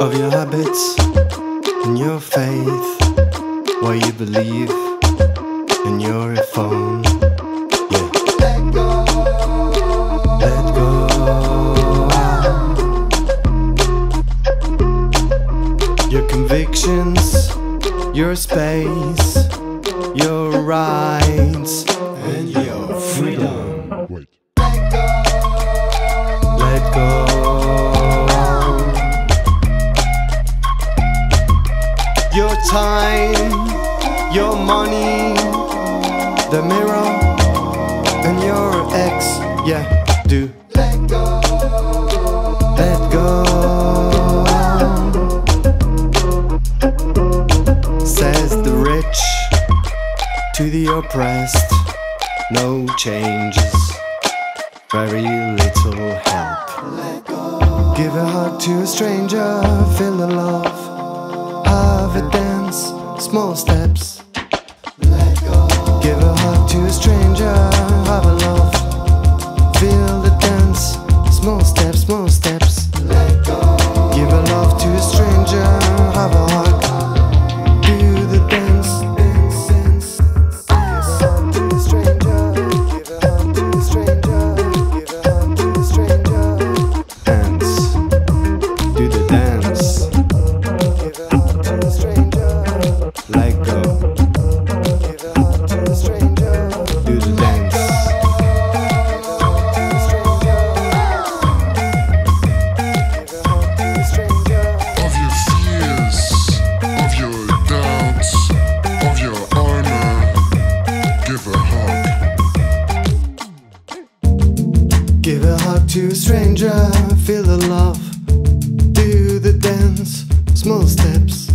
of your habits and your faith, what you believe in your phone. Yeah. Let go. Let go. Your convictions, your space, your rights, and your freedom. Your time, your money, the mirror, and your ex. Yeah, do. Let go. Let go. Says the rich to the oppressed. No changes very little help. Give a hug to a stranger, feel the love, have a dance, small steps. Give a hug to a stranger, have a love, Give a hug to a stranger, feel the love, do the dance, small steps.